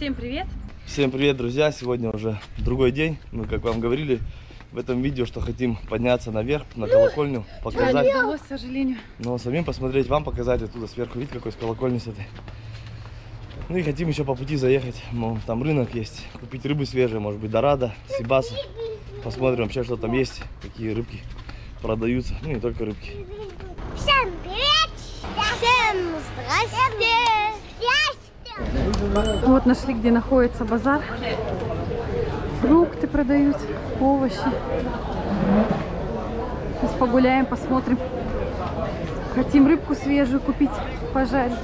Всем привет! Всем привет, друзья! Сегодня уже другой день. Мы, как вам говорили в этом видео, что хотим подняться наверх, на колокольню, Вчера не показать. удалось, к сожалению. Но самим посмотреть, вам показать оттуда сверху. Видите, какой с колокольни с этой. Ну и хотим еще по пути заехать. Мол, там рынок есть. Купить рыбы свежие, может быть, дорада, сибаса. Посмотрим вообще, что там есть, какие рыбки продаются. Ну, не только рыбки. Всем привет! Всем здрасте! Вот нашли, где находится базар. Фрукты продают, овощи. Сейчас погуляем, посмотрим. Хотим рыбку свежую купить, пожарить.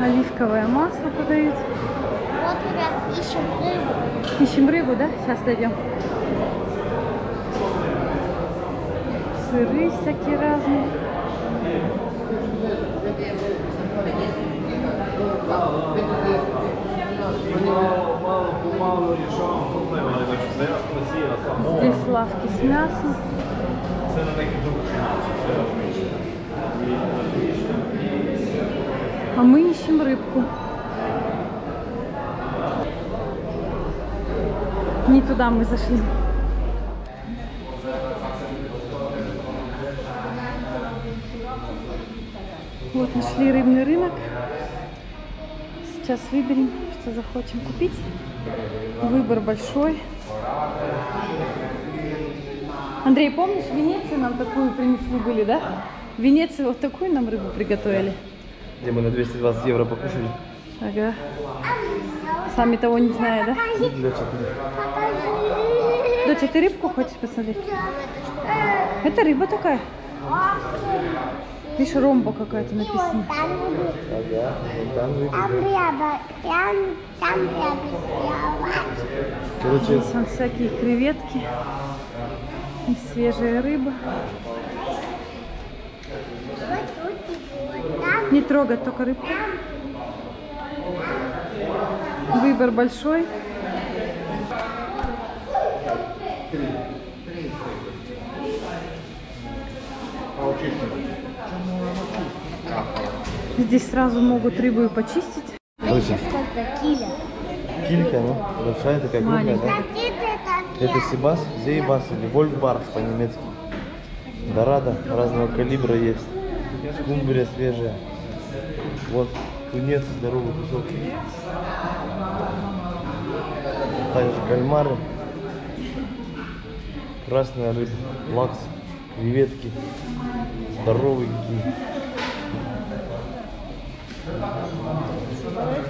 Оливковое масло подают. Вот, ребят, ищем рыбу. Ищем рыбу, да? Сейчас дойдем. Сыры всякие разные. Здесь лавки с мясом. А мы ищем рыбку. Не туда мы зашли. Вот нашли рыбный рынок. Сейчас выберем, что захочем купить. Выбор большой. Андрей, помнишь, в Венеции нам такую принесли были, да? В Венеции вот такую нам рыбу приготовили. Где мы на 220 евро покушали. Ага. Сами того не зная, да? Для. Покажи. Доча, ты рыбку хочешь посмотреть? Это рыба такая. Видишь, ромба какая-то написана. Короче, Здесь вон всякие креветки и свежая рыба. Не трогать только рыбку. Выбор большой. Здесь сразу могут рыбу и почистить. киля? килька, ну, большая такая, крупная, да? Это Сибас, Зейбас или Вольфбарс по-немецки. Дорада разного калибра есть. Скумбрия свежая. Вот тунец, здоровый кусок. Также кальмары. Красная рыба, лакс, креветки. Здоровые какие.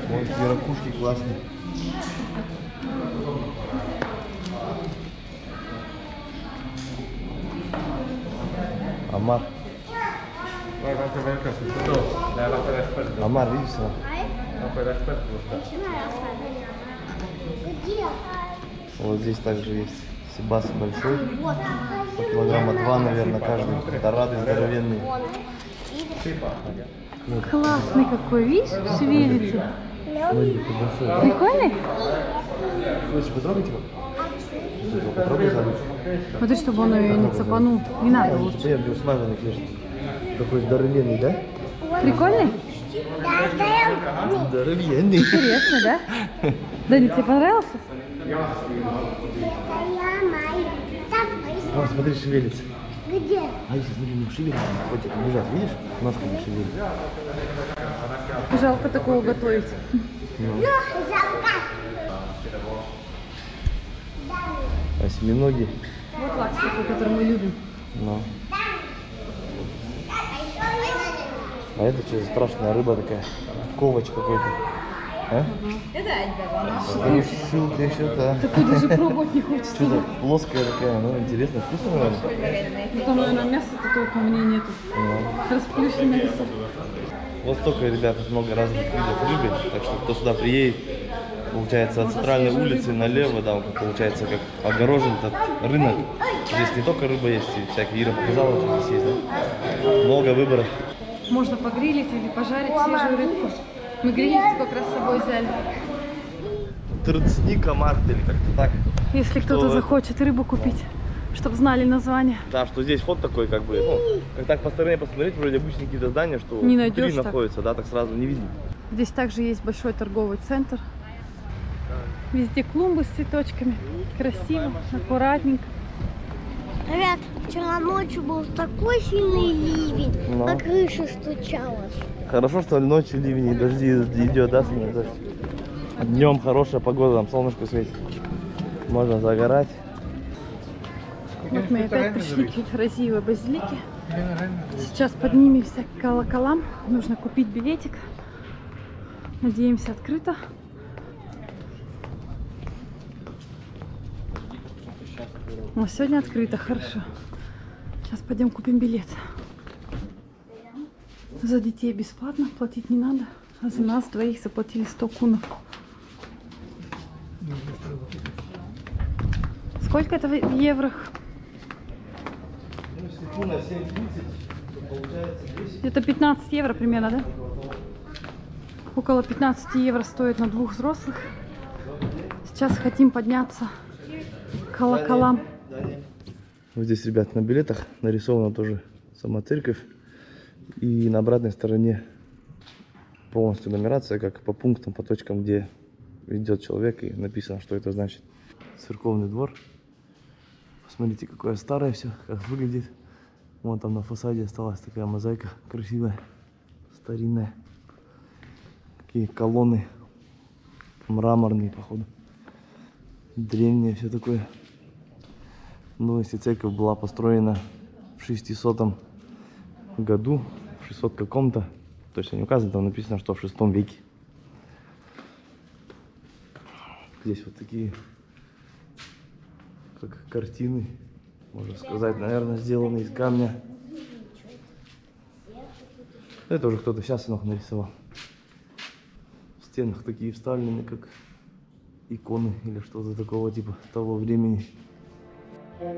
Вот какие ракушки классные. Амар. Амар, видишь? его? Где? Вот здесь также есть сибас большой. По килограмма два, наверное, каждый. Дорады здоровенные. Классный какой, видишь, шевелится. Прикольный? Хочешь потрогать его? Попробуй залить. Смотри, чтобы он ее не цапанул. Не надо лучше. Я в смазанных лежит. Такой здоровенный, да? Прикольный? Да, да, Здоровенный. Интересно, да? Даня, тебе понравился? О, смотри, шевелится. где? А если смотри, не шевелится, котик бежать, видишь? Ножками шевелится. Жалко такого готовить. Ну, замка. Осьминоги. Вот лакс такой, который мы любим. Ну. А это что за страшная рыба такая? Ковач какой-то. А? Это щука что-то. Такой даже пробовать не хочется. Что-то плоская такая, ну интересно, вкусно, наверное? Ну, там, наверное, мяса-то толком в ней нету. Ну. Расплющенное мясо. Вот столько, ребята, много разных видов рыбы, так что кто сюда приедет, получается, от центральной улицы налево, да, получается, как огорожен этот рынок. Здесь не только рыба есть, и всякие, Ира показала, что здесь есть, да? Много выборов. Можно погрилить или пожарить свежую рыбку. Мы грилицу как раз с собой взяли. Трцника Март или как-то так. Если кто-то захочет рыбу купить, чтобы знали название. Да, что здесь ход такой, как бы, ну, как так по стороне посмотреть, вроде обычные какие-то здания, что Не внутри так. находятся, да, так сразу не видно. Здесь также есть большой торговый центр. Везде клумбы с цветочками. Красиво, аккуратненько. Ребят, вчера ночью был такой сильный ливень, Ну. на крыше стучалось. Хорошо, что ночью ливень и дожди идет, да, Саня, дождь? Днем хорошая погода, там солнышко светит. Можно загорать. Вот мы опять пришли к Ефразиевой базилике. Сейчас поднимемся к колоколам. Нужно купить билетик. Надеемся, открыто. Но сегодня открыто, хорошо. Сейчас пойдем купим билет. За детей бесплатно, платить не надо. А за нас двоих заплатили 100 кунов. Сколько это в еврох? Где-то 15 евро примерно, да? Около 15 евро стоит на двух взрослых. Сейчас хотим подняться к колоколам. Вот здесь, ребят, на билетах нарисована тоже сама церковь. И на обратной стороне полностью нумерация, как по пунктам, по точкам, где идет человек, и написано, что это значит. Церковный двор. Посмотрите, какое старое все, как выглядит. Вон там на фасаде осталась такая мозаика красивая, старинная. Какие колонны мраморные, походу. Древнее все такое. Ну, если церковь была построена в 600 году, в 600 каком-то, точно не указано, там написано, что в 6 веке. Здесь вот такие, как картины, можно сказать, наверное, сделаны из камня. Это уже кто-то сейчас ног нарисовал. В стенах такие вставлены, как иконы или что-то такого типа того времени. О,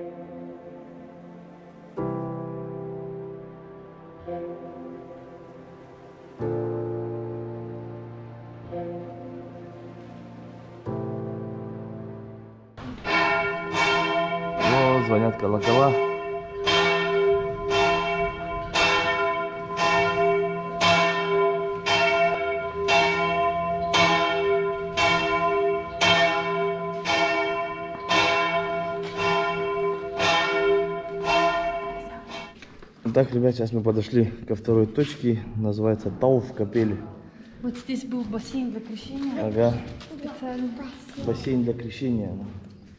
звонят колокола. Так, ребят, сейчас мы подошли ко второй точке. Называется Тауф Капели. Вот здесь был бассейн для крещения Ага. специально. Бассейн для крещения.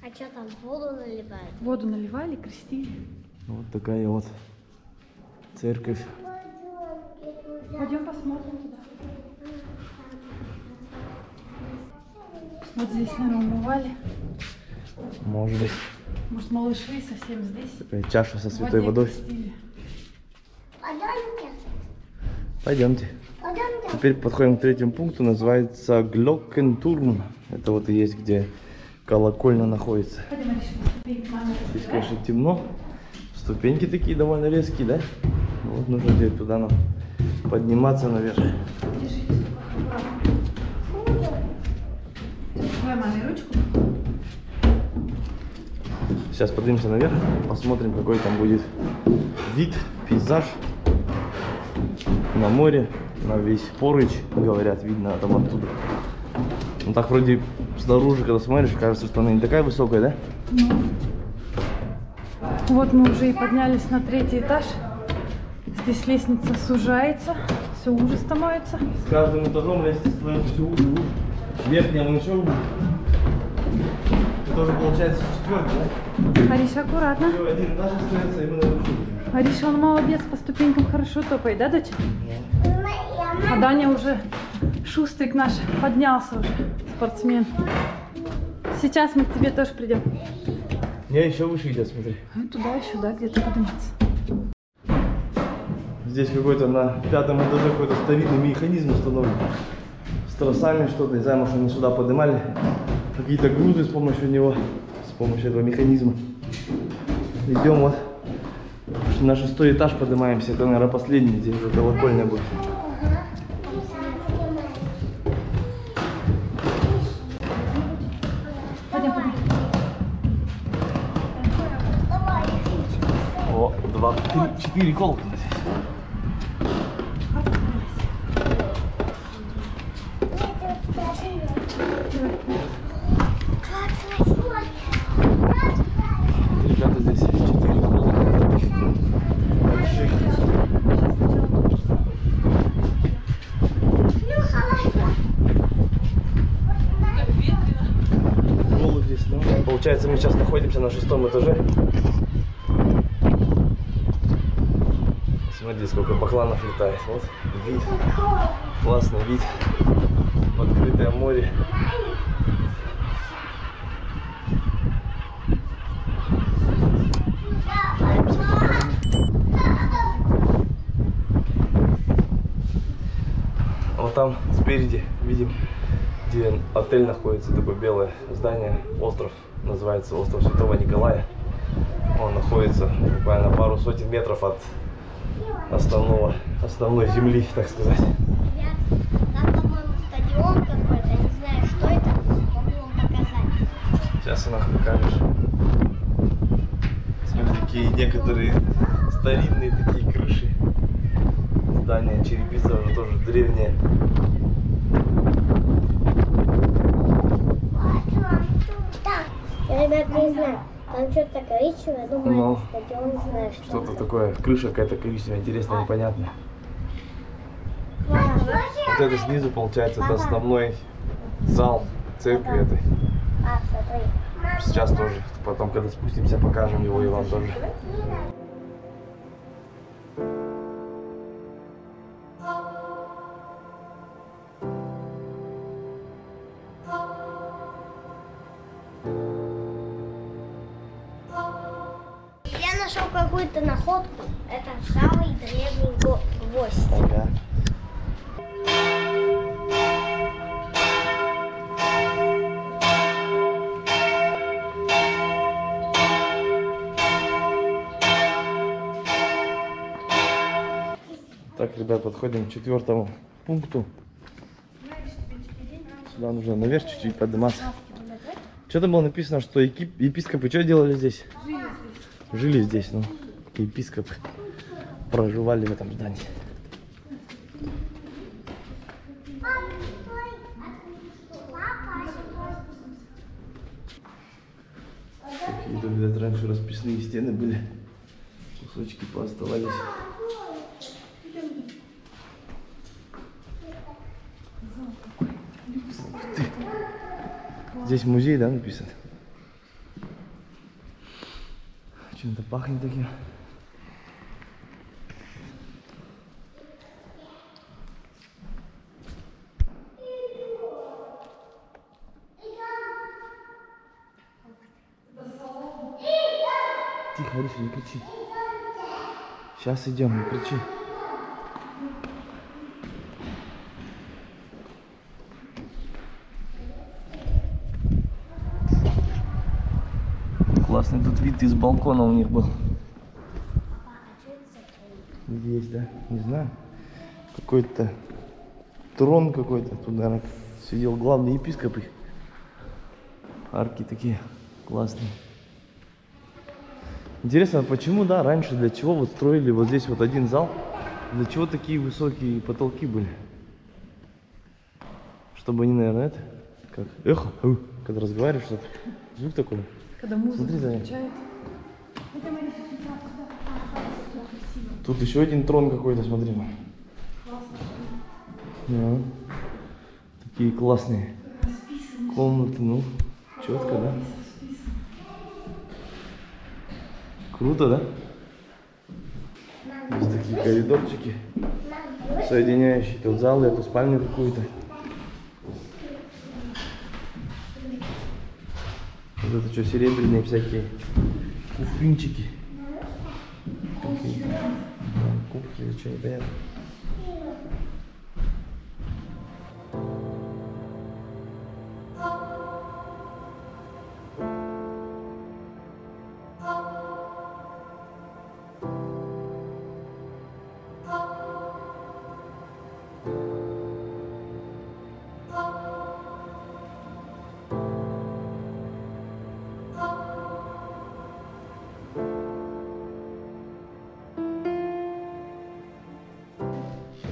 А что там, воду наливают? Воду наливали, крестили. Вот такая вот церковь. Пойдем посмотрим туда. Вот здесь, наверное, умывали. Может быть, Может, малыши совсем здесь. такая чаша со В святой воде водой. Пойдемте, Пойдемте. Теперь подходим к третьему пункту. Называется Глоккентурм. Это вот и есть, где колокольня находится. Здесь, конечно, темно. Ступеньки такие довольно резкие, да? Вот нужно где туда нам подниматься наверх. Сейчас поднимемся наверх, посмотрим, какой там будет вид, пейзаж на море, на весь Порыч, говорят, видно там оттуда. Ну так вроде снаружи, когда смотришь, кажется, что она не такая высокая, да? Вот мы уже и поднялись на третий этаж. Здесь лестница сужается, все уже становится. С каждым этажом лестница становится все уже, уже. Верхняя вон еще уже. Это уже получается четвертый, да? Ариша, аккуратно. Всё, один этаж остается, и мы наверху. Ариша, он молодец, по ступенькам хорошо топает, да, доча? А Даня уже, шустрик наш, поднялся уже, спортсмен. Сейчас мы к тебе тоже придем. Не, еще выше идет, смотри. А туда еще, да, где-то подниматься. Здесь какой-то на пятом этаже какой-то старинный механизм установлен. С тросами что-то, не знаю, может они сюда поднимали какие-то грузы с помощью него, с помощью этого механизма. Идем вот на шестой этаж поднимаемся, это, наверное, последний, здесь уже колокольня будет. Четыре колокола. Получается, мы сейчас находимся на шестом этаже. Смотри, сколько бакланов летает. Вот вид. Классный вид. Открытое море. Вот там спереди видим, где отель находится, такое белое здание, остров, называется остров Святого Николая. Он находится буквально пару сотен метров от основного, основной земли, так сказать. Ребят, там, по-моему, стадион какой-то, не знаю, что это, могу вам показать. Сейчас она покажешь. Смотри, такие некоторые старинные такие крыши. Здание черепица уже тоже древнее. Я, ребят, не знаю, там что-то коричневое, думаю, Ну, это стадион, не знаю, что Что-то это. такое, крыша какая-то коричневая, интересная, непонятная. Классно. Вот это снизу, получается, это основной зал церкви этой. А. Сейчас тоже, потом, когда спустимся, покажем его и вам тоже. Нашел какую-то находку. Это самый древний гвоздь. Ага. Так, ребят, подходим к четвертому пункту. Сюда нужно наверх чуть-чуть подниматься. Что там было написано, что епископы что делали здесь? Жили здесь, ну, епископы проживали в этом здании. Какие-то, видать, раньше расписные стены были. Кусочки пооставались. Здесь музей, да, написан? Чем-то пахнет таким. Тихо, Ариша, не кричи. Сейчас идем, не кричи. Классный тут вид из балкона у них был. Есть, да? Не знаю. Какой-то трон какой-то. Тут, наверное, сидел главный епископ их. Арки такие классные. Интересно, почему, да, раньше для чего вот строили вот здесь вот один зал? Для чего такие высокие потолки были? Чтобы они, наверное, это, как эхо, когда разговариваешь, что звук такой. Когда музыку Смотри, Таня. включают. Тут еще один трон какой-то, смотри. ну. Да. Такие классные комнаты, ну, четко, да? Круто, да? Здесь такие коридорчики, соединяющие тут зал и эту спальню какую-то. Вот это что, серебряные всякие кувшинчики. Какие-то, да, кубки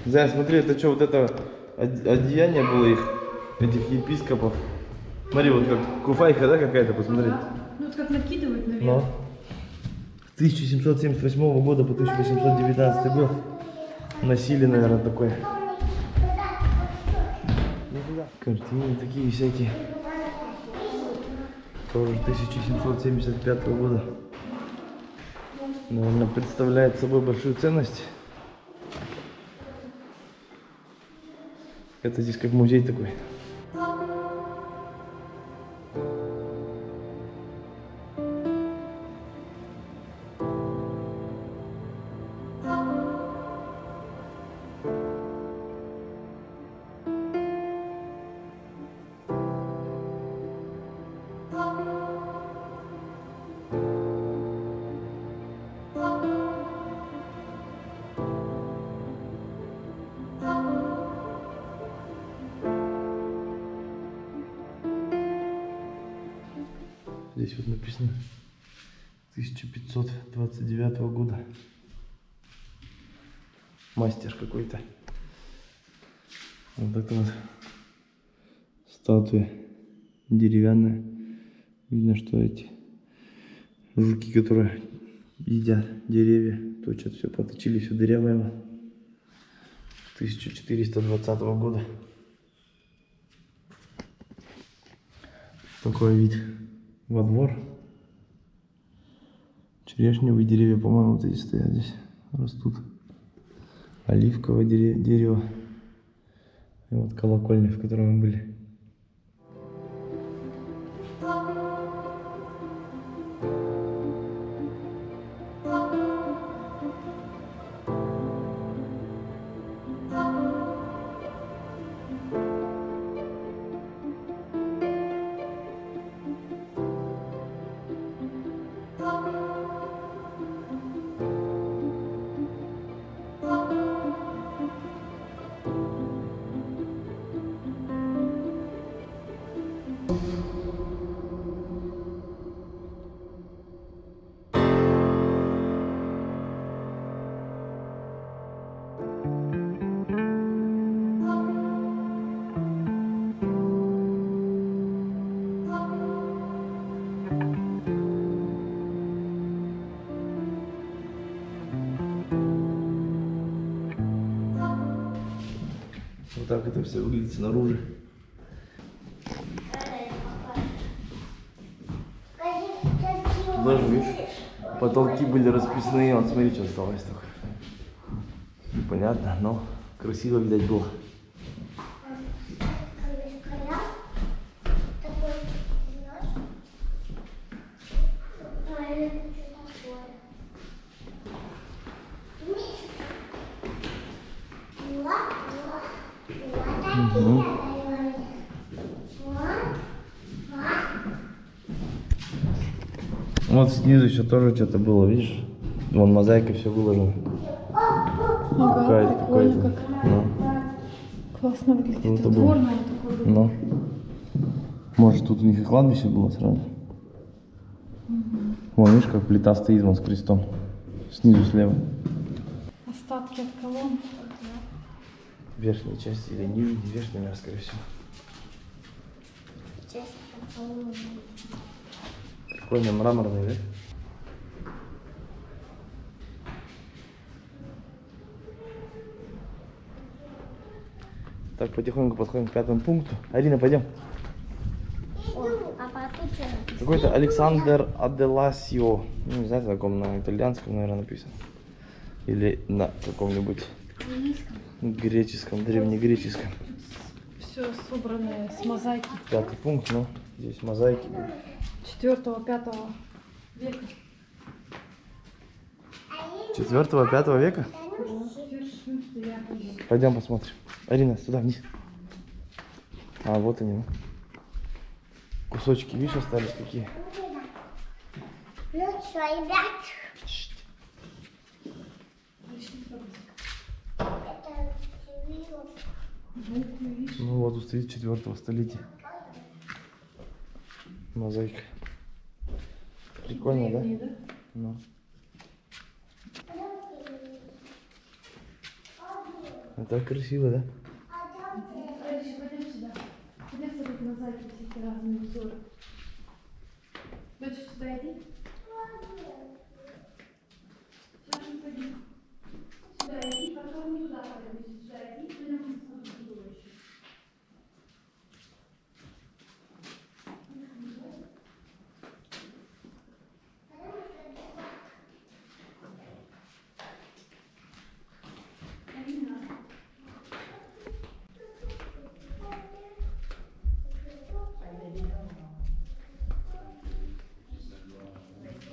Зая, смотри, это что, вот это од- одеяние было их, этих епископов. Смотри, вот как куфайка, да, какая-то, посмотри. Ну, это как накидывают, наверное. Но. С 1778 года по 1819 год носили, наверное, такое. Картины такие всякие. Тоже 1775 года. Наверное, представляет собой большую ценность. Это здесь как музей такой. 1529 года. Мастер какой-то. Вот это вот статуя деревянная. Видно, что эти жуки, которые едят деревья, точат все, поточили все дырявое. 1420 года. Такой вид во двор. Черешневые деревья, по-моему, вот эти стоят здесь, растут. Оливковое дере- дерево. И вот колокольня, в которой мы были. Так это все выглядит снаружи. Видишь, потолки были расписные, вот смотри, что осталось только. Непонятно, но красиво, видать, было. Вот снизу еще тоже что-то было, видишь? Вон мозаика все выложено. Ага, Какая-то, прикольно какая-то. как. Ну, Классно выглядит. Ну, это двор, наверное, такой ну. Может, тут у них и кладбище было сразу. Вон, видишь, как плита стоит вон с крестом. Снизу слева от колонн. Верхняя часть или верхняя, наверное, скорее всего. Прикольно, мраморный, да? Так, потихоньку подходим к пятому пункту. Арина, пойдем. Какой-то Александр Аделасио. Ну, не знаю, на каком на итальянском, наверное, написано. Или на каком-нибудь греческом, древнегреческом. Все собранное с мозаики. Пятый пункт, ну, здесь мозаики. были. 4-5 века. Четвертого, пятого века? Пойдем посмотрим. Арина, сюда вниз. А, вот они. ну. Кусочки, видишь, остались какие? Ну что, ребят? Это Кириллов. Ну вот, тут стоит четвертого столетия. Мозаика. Прикольно, да? Древние, да? Ну. А так красиво, да? Дочь, сюда иди. Сюда иди, потом туда пойдем. Еще.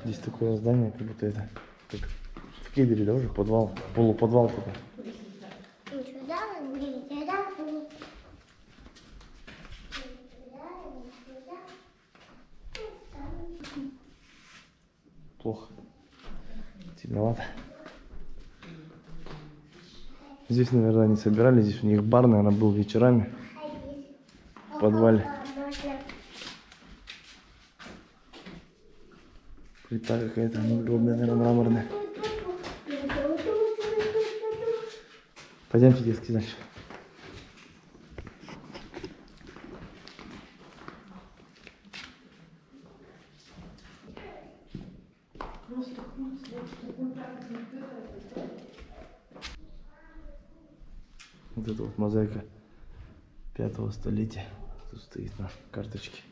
Здесь такое здание, как будто это как в Кедере, да, уже подвал, полуподвал такой. Темновато. Здесь, наверное, они собирались. Здесь у них бар, наверное, был вечерами в подвале. Плита какая-то надгробная, наверное, мраморная. Пойдемте, детки, дальше. Вот это вот мозаика пятого столетия. Тут стоит на карточке.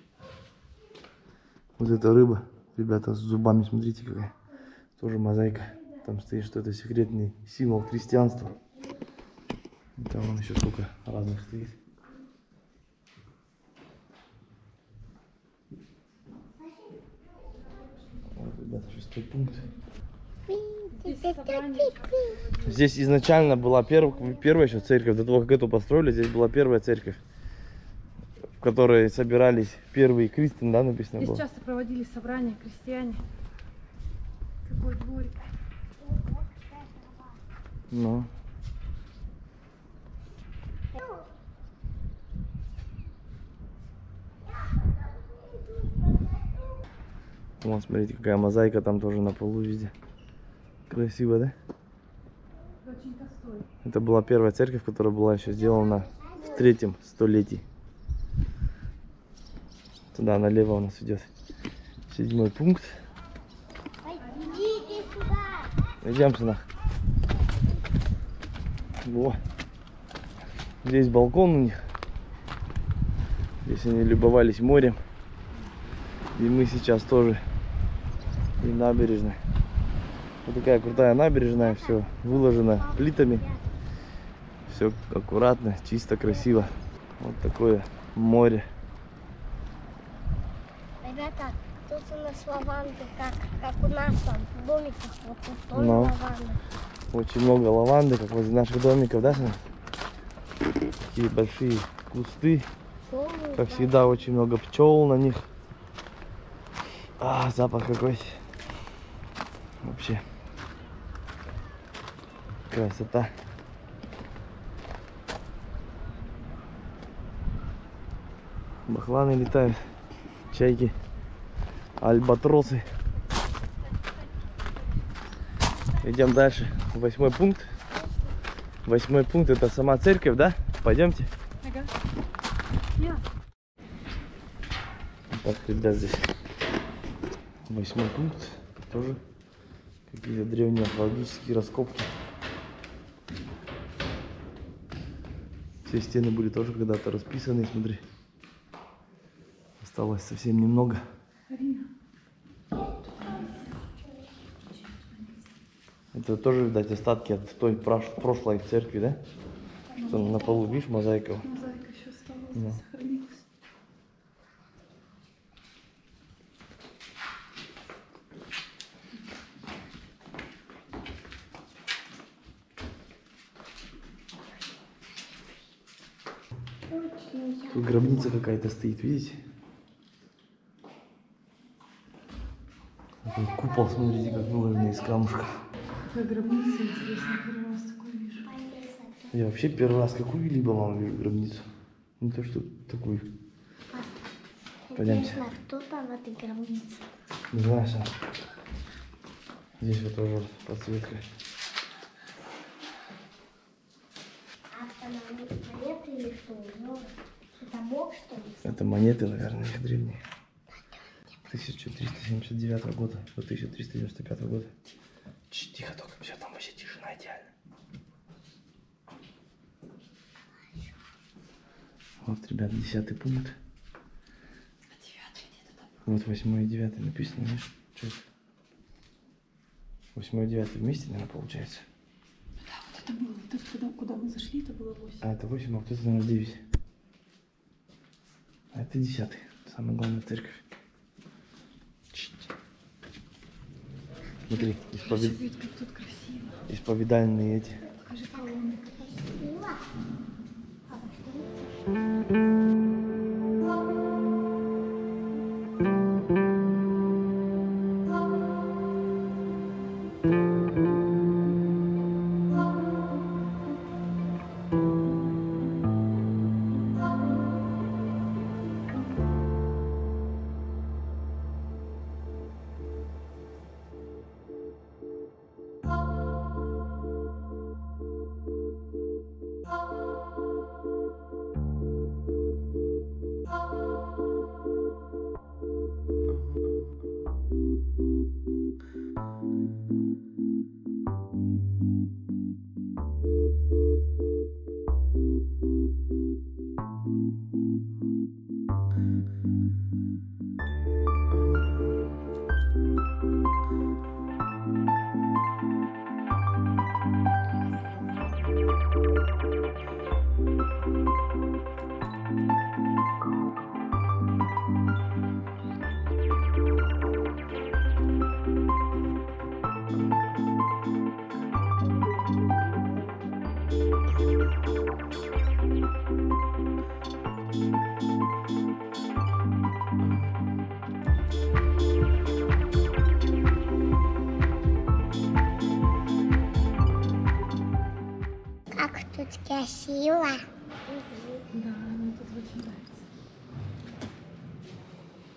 Вот эта рыба, ребята, с зубами, смотрите какая. Тоже мозаика. Там стоит, что это секретный символ христианства. И там вон еще сколько разных стоит. Вот, ребята, шестой пункт. Здесь изначально была перв- первая еще церковь, до того, как эту построили, здесь была первая церковь, которой собирались первые крестины, да, написано Здесь было? часто проводили собрания крестьяне. Какой дворик. Ну. Вон, смотрите, какая мозаика там тоже на полу везде. Красиво, да? Это была первая церковь, которая была еще сделана в третьем столетии. Туда налево у нас идет седьмой пункт. Идите сюда. Идем сюда. Во. Здесь балкон у них. Здесь они любовались морем. И мы сейчас тоже. И набережная. Вот такая крутая набережная. Все выложено плитами. Все аккуратно, чисто, красиво. Вот такое море. Ребята, тут у нас лаванды, как, как у нас там в домиках, вот тут тоже Ну. лаванда. Очень много лаванды, как возле наших домиков, да, Сань? Такие большие кусты. Солнце, Как всегда, очень много пчел на них. А, запах какой. Вообще. Красота. Бахланы летают. Чайки. Альбатросы. Идем дальше. Восьмой пункт. Восьмой пункт это сама церковь, да? Пойдемте. Ага. Я. Так, ребят, здесь восьмой пункт. Тоже какие-то древние археологические раскопки. Все стены были тоже когда-то расписаны, смотри. Осталось совсем немного. Это тоже, видать, остатки от той прош- прошлой церкви, да? Что на полу, видишь, мозаика. Мозаика еще осталась, Да. сохранилась. Тут гробница какая-то стоит, видите? Такой купол, смотрите, как выложенный из камушка. Какая гробница интересная, первый раз такое вижу. Я вообще первый раз какую-либо вижу гробницу. Не то, что такую. Пойдемте. Интересно, кто там в этой гробнице? Не знаю, Сань. Здесь вот тоже подсветка. что у него? Это бог, что ли? Это монеты, наверное, их древние. 1379 года до 1395 года. Чш, тихо только, все, там вообще тишина идеально. Вот, ребят, десятый пункт. Вот восьмой и девятый написано, видишь? Что это? Восьмой и девятый вместе, наверное, получается. Вот это было, вот это когда, куда мы зашли, это было 8. А, это 8, а вот это, наверное, 9. А это 10. Самая главная церковь. Смотри, исповед... Исповедальные эти. Покажи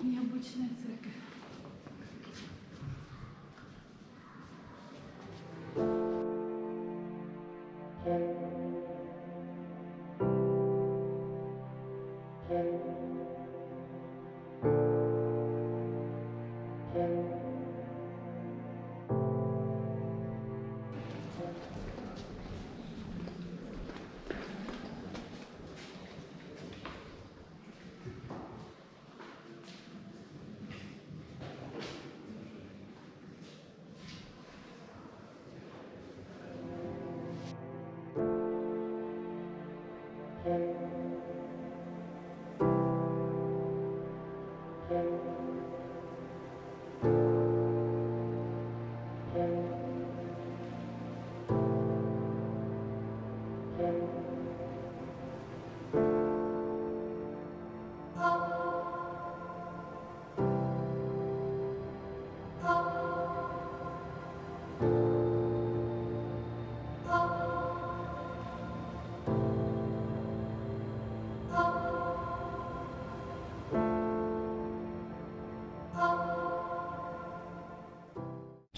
Необычная церковь.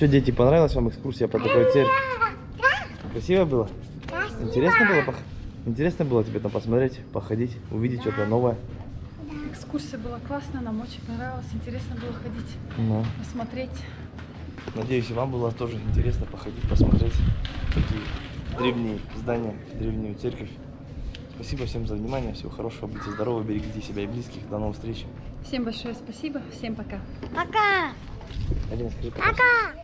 Что, дети, понравилась вам экскурсия по такой церкви? Красиво было? Интересно было? пох- Интересно было тебе там посмотреть, походить, увидеть что-то новое? Экскурсия была классная, нам очень понравилось. Интересно было ходить, Ну, посмотреть. надеюсь, и вам было тоже интересно походить, посмотреть такие древние здания, древнюю церковь. Спасибо всем за внимание, всего хорошего, будьте здоровы, берегите себя и близких. До новых встреч. Всем большое спасибо, всем пока. Пока. Алина, скажи пока. Пока.